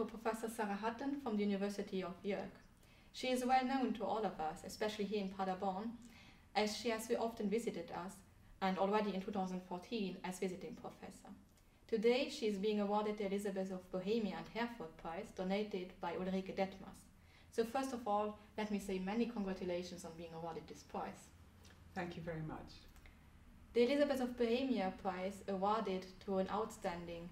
Today I'm talking to Professor Sarah Hutton from the University of York. She is well known to all of us, especially here in Paderborn, as she has often visited us, and already in 2014 as visiting professor. Today she is being awarded the Elizabeth of Bohemia and Herford Prize, donated by Ulrike Detmers. So first of all, let me say many congratulations on being awarded this prize. Thank you very much. The Elizabeth of Bohemia Prize, awarded to an outstanding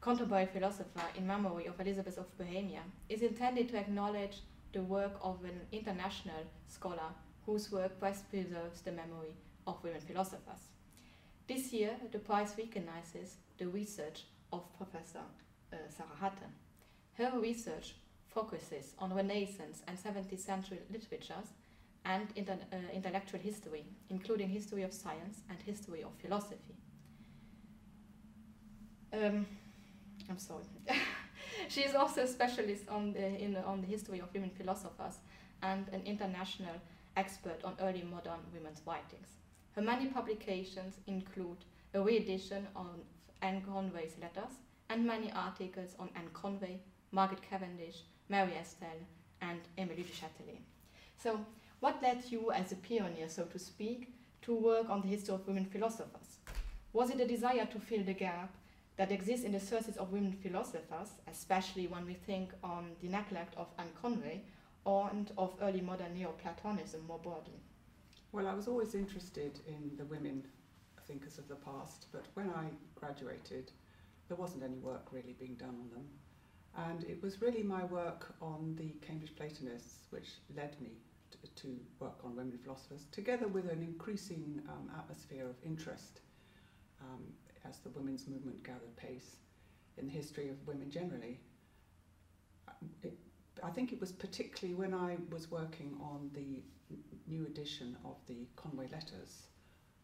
contemporary philosopher in memory of Elizabeth of Bohemia, is intended to acknowledge the work of an international scholar whose work best preserves the memory of women philosophers. This year, the prize recognizes the research of Professor uh, Sarah Hutton. Her research focuses on Renaissance and 17th century literatures and inter uh, intellectual history, including history of science and history of philosophy. Um, I'm sorry. she is also a specialist on the, in, on the history of women philosophers and an international expert on early modern women's writings. Her many publications include a re-edition of Anne Conway's letters and many articles on Anne Conway, Margaret Cavendish, Mary Astell, and Emily du Châtelet. So what led you as a pioneer, so to speak, to work on the history of women philosophers? Was it a desire to fill the gap that exists in the sources of women philosophers, especially when we think on the neglect of Anne Conway and of early modern Neoplatonism more broadly? Well, I was always interested in the women thinkers of the past, but when I graduated, there wasn't any work really being done on them. And it was really my work on the Cambridge Platonists which led me to work on women philosophers, together with an increasing um, atmosphere of interest um, as the women's movement gathered pace in the history of women generally. It, I think it was particularly when I was working on the new edition of the Conway Letters.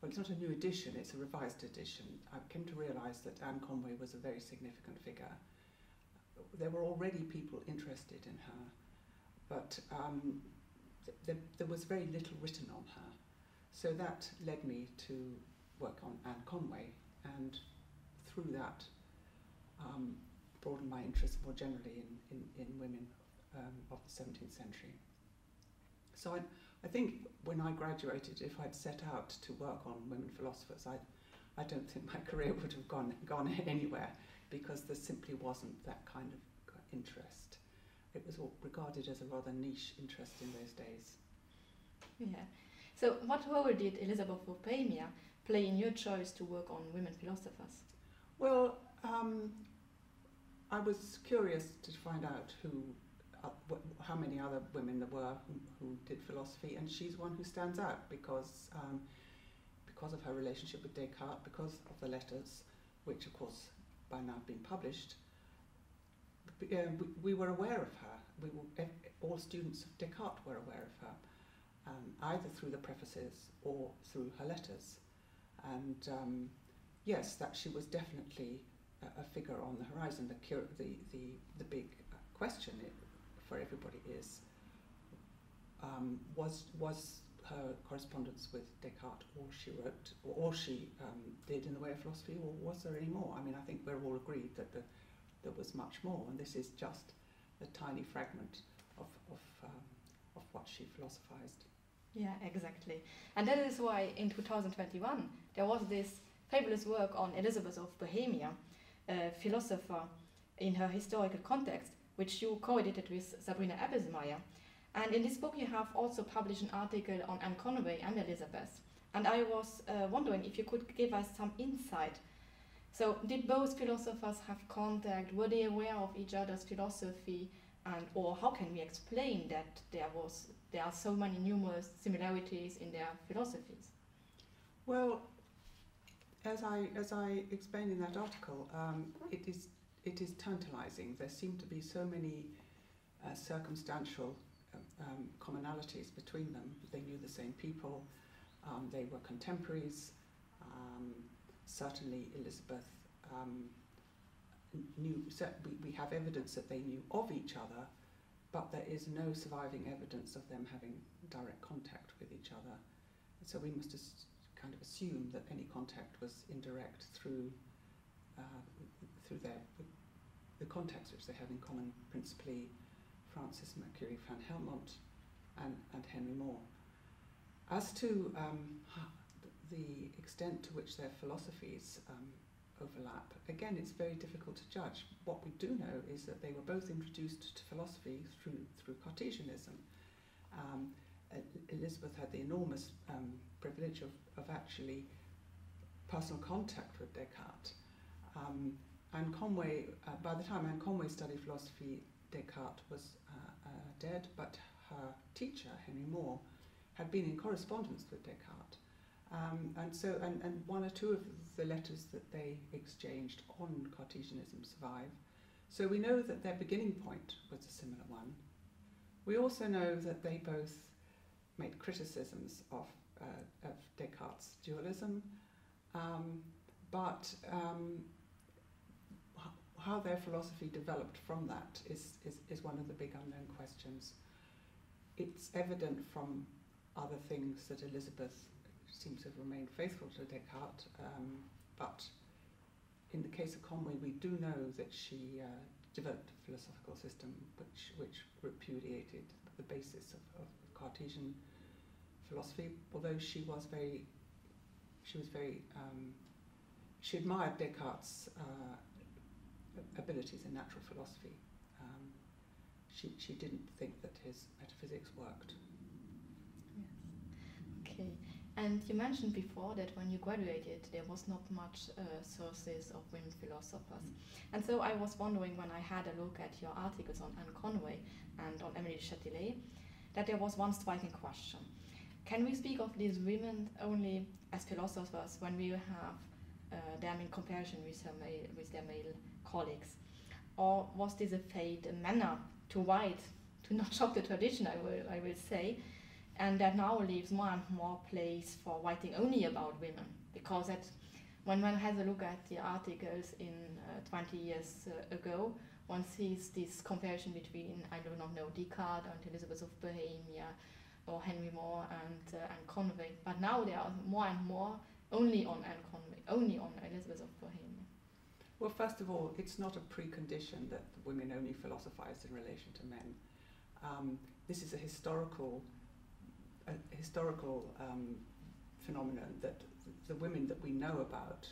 Well, it's not a new edition, it's a revised edition. I came to realise that Anne Conway was a very significant figure. There were already people interested in her, but um, th there was very little written on her. So that led me to work on Anne Conway, and through that um, broadened my interest more generally in, in, in women um, of the 17th century. So I, I think when I graduated, if I'd set out to work on women philosophers, I, I don't think my career would have gone, gone anywhere because there simply wasn't that kind of interest. It was regarded as a rather niche interest in those days. Yeah. So what role did Elizabeth of Bohemia play in your choice to work on women philosophers? Well, um, I was curious to find out who, uh, how many other women there were who, who, did philosophy, and she's one who stands out because um, because of her relationship with Descartes, because of the letters, which of course by now have been published, uh, we, we, were aware of her. We were, all students of Descartes were aware of her, um, either through the prefaces or through her letters. And um, yes, that she was definitely a, a figure on the horizon. The, the, the, the big question for everybody is, um, was, was her correspondence with Descartes all she wrote, or all she um, did in the way of philosophy, or was there any more? I mean, I think we're all agreed that the, there was much more, and this is just a tiny fragment of, of, um, of what she philosophized. Yeah, exactly. And that is why in 2021 there was this fabulous work on Elizabeth of Bohemia, a philosopher in her historical context, which you co-edited with Sabrina Ebbersmeyer. And in this book you have also published an article on Anne Conway and Elizabeth. And I was uh, wondering if you could give us some insight. So did both philosophers have contact? Were they aware of each other's philosophy? And or how can we explain that there was there are so many numerous similarities in their philosophies? Well, as I as I explained in that article, um, it is it is tantalizing. There seem to be so many uh, circumstantial um, commonalities between them. They knew the same people. Um, they were contemporaries. Um, certainly, Elizabeth um, knew. We, we have evidence that they knew of each other, but there is no surviving evidence of them having direct contact with each other. So we must just kind of assume that any contact was indirect through uh, through their the contacts which they have in common, principally Francis Mercury van Helmont and, and Henry More. As to um, the extent to which their philosophies um, overlap, again, it's very difficult to judge. What we do know is that they were both introduced to philosophy through, through Cartesianism. Um, Elizabeth had the enormous um, privilege of, of actually personal contact with Descartes. Um, Anne Conway, uh, by the time Anne Conway studied philosophy, Descartes was uh, uh, dead, but her teacher, Henry More, had been in correspondence with Descartes. Um, and so, and, and one or two of the letters that they exchanged on Cartesianism survive. So we know that their beginning point was a similar one. We also know that they both made criticisms of, uh, of Descartes' dualism, um, but um, how their philosophy developed from that is, is, is one of the big unknown questions. It's evident from other things that Elizabeth seems to have remained faithful to Descartes, um, but in the case of Conway, we do know that she uh, developed a philosophical system which, which repudiated the basis of, of Cartesian philosophy, although she was very, she was very, um, she admired Descartes' uh, abilities in natural philosophy. Um, she, she didn't think that his metaphysics worked. Yes. Okay. And you mentioned before that when you graduated, there was not much uh, sources of women philosophers. Mm. And so I was wondering when I had a look at your articles on Anne Conway and on Emily Chatelet, that there was one striking question. Can we speak of these women only as philosophers when we have uh, them in comparison with their male, with their male colleagues? Or was this a fate, a manner to write, to not shock the tradition, I will, I will say, and that now leaves more and more place for writing only about women? Because that, when one has a look at the articles in uh, 20 years uh, ago, one sees this comparison between, I do not know, Descartes and Elizabeth of Bohemia, or Henry More and, uh, and Conway. But now there are more and more only on Anne Conway, only on Elizabeth of Bohemia. Well, first of all, it's not a precondition that women only philosophize in relation to men. Um, this is a historical, a historical um, phenomenon that the women that we know about,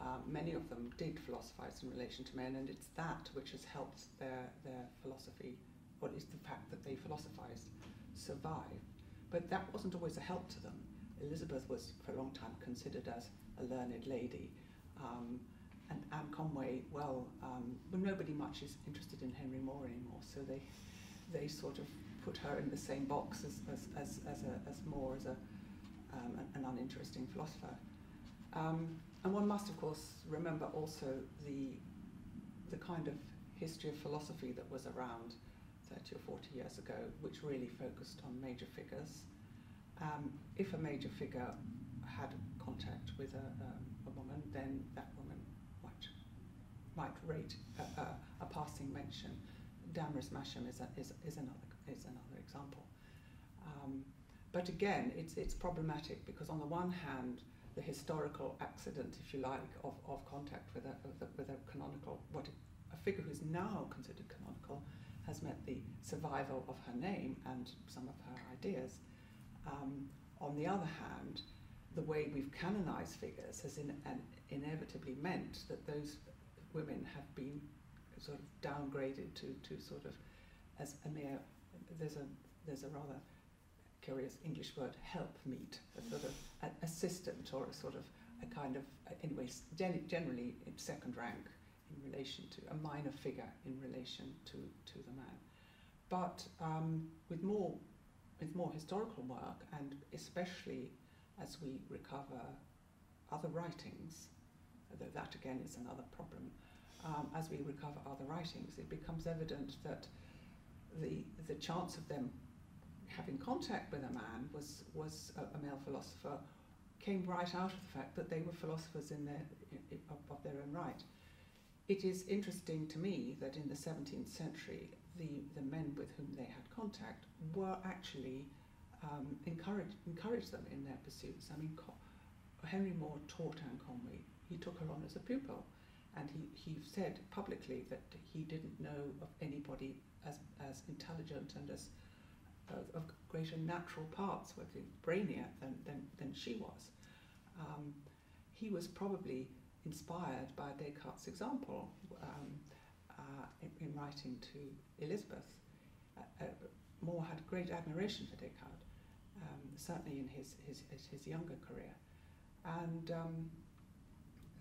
uh, many of them did philosophize in relation to men, and it's that which has helped their, their philosophy, or least the fact that they philosophized, survive. But that wasn't always a help to them. Elizabeth was, for a long time, considered as a learned lady. Um, and Anne Conway, well, um, well, nobody much is interested in Henry More anymore, so they, they sort of put her in the same box as, as, as, as, a, as More, as a, um, an, uninteresting philosopher. Um, and one must, of course, remember also the, the kind of history of philosophy that was around 30 or 40 years ago, which really focused on major figures. Um, if a major figure had contact with a, a woman, then that woman might, might rate a, a, a passing mention. Damaris Masham is, a, is, is, another, is another example. Um, but again, it's, it's problematic because on the one hand, the historical accident, if you like, of, of contact with a, with a canonical, what a figure who's now considered canonical, has meant the survival of her name and some of her ideas. Um, on the other hand, the way we've canonized figures has in, inevitably meant that those women have been sort of downgraded to, to sort of as a mere, there's a, there's a rather curious English word, helpmeet, a sort of an assistant or a sort of a kind of, anyway, gen generally in second rank in relation to a minor figure in relation to, to the man. But um, with more with more historical work, and especially as we recover other writings, though that again is another problem, um, as we recover other writings, it becomes evident that the, the chance of them having contact with a man was, was a, a male philosopher came right out of the fact that they were philosophers in their, in, of, their own right it is interesting to me that in the 17th century, the, the men with whom they had contact were actually um, encouraged, encouraged them in their pursuits. I mean, Co Henry More taught Anne Conway. He took her on as a pupil. And he, he said publicly that he didn't know of anybody as, as intelligent and as uh, of greater natural parts, with brainier than, than, than she was. Um, he was probably inspired by Descartes' example um, uh, in, in, writing to Elizabeth. Uh, uh, More had great admiration for Descartes, um, certainly in his, his, his younger career. And um,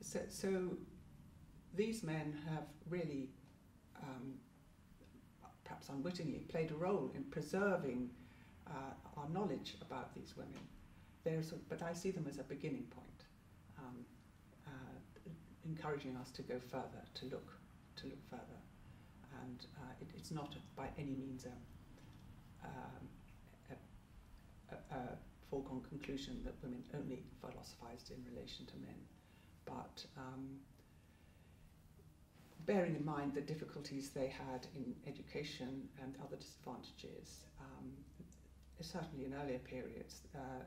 so, so these men have really, um, perhaps unwittingly, played a role in preserving uh, our knowledge about these women. There's but I see them as a beginning point, um, uh, encouraging us to go further, to look, to look further. And uh, it, it's not a, by any means a, um, a, a, foregone conclusion that women only philosophized in relation to men, but um, bearing in mind the difficulties they had in education and other disadvantages, um, certainly in earlier periods, uh,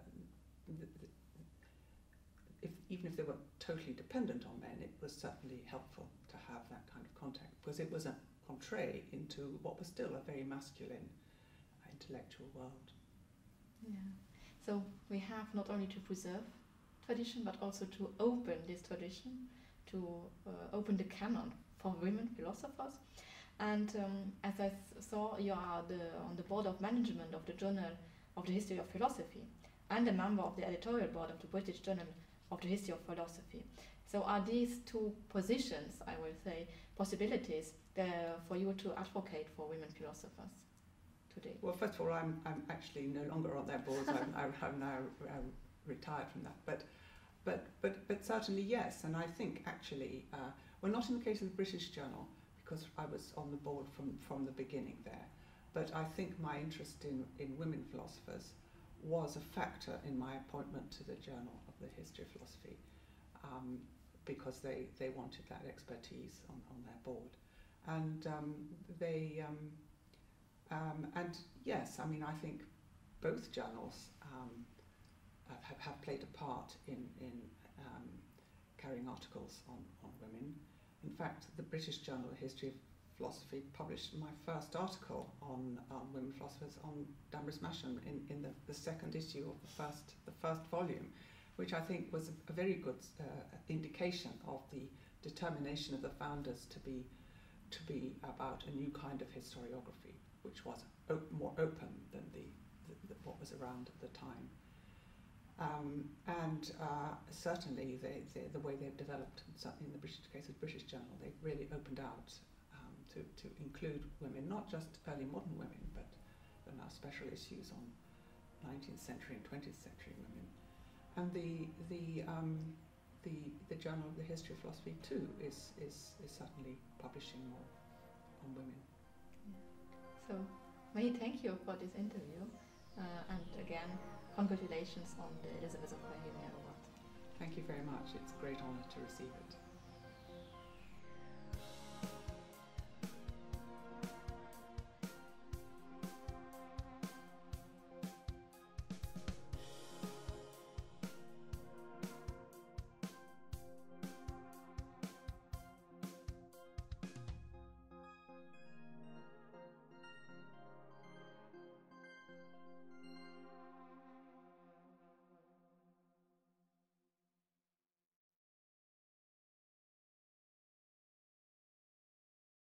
if, even if they were totally dependent on men, it was certainly helpful to have that kind of contact because it was an entree into what was still a very masculine intellectual world. Yeah. So we have not only to preserve tradition but also to open this tradition, to uh, open the canon for women philosophers. And um, as I saw, you are the, on the board of management of the Journal of the History of Philosophy and a member of the editorial board of the British Journal of the History of Philosophy. So are these two positions, I will say, possibilities uh, for you to advocate for women philosophers today? Well, first of all, I'm, I'm actually no longer on their boards. I'm, I'm now I'm retired from that. But, but, but, but certainly yes, and I think actually uh, well, not in the case of the British Journal, because I was on the board from, from the beginning there. But I think my interest in, in women philosophers was a factor in my appointment to the Journal of the History of Philosophy um, because they, they wanted that expertise on, on their board. And um, they, um, um and yes, I mean, I think both journals um, have, have played a part in, in carrying articles on, on women. In fact, the British Journal of History of Philosophy published my first article on um, women philosophers on Damaris Masham in, in the, the second issue of the first, the first volume, which I think was a, a very good uh, indication of the determination of the founders to be, to be about a new kind of historiography, which was op more open than the, the, the, what was around at the time. Um, and uh, certainly they, they, the way they've developed, in the British case of British Journal, they've really opened out um, to, to include women, not just early modern women, but there are now special issues on 19th century and 20th century women. And the, the, um, the, the Journal of the History of Philosophy too is, is, is certainly publishing more on women. So, many thank you for this interview. Uh, and again, Congratulations on the Elizabeth of Bohemia Award. Thank you very much. It's a great honour to receive it.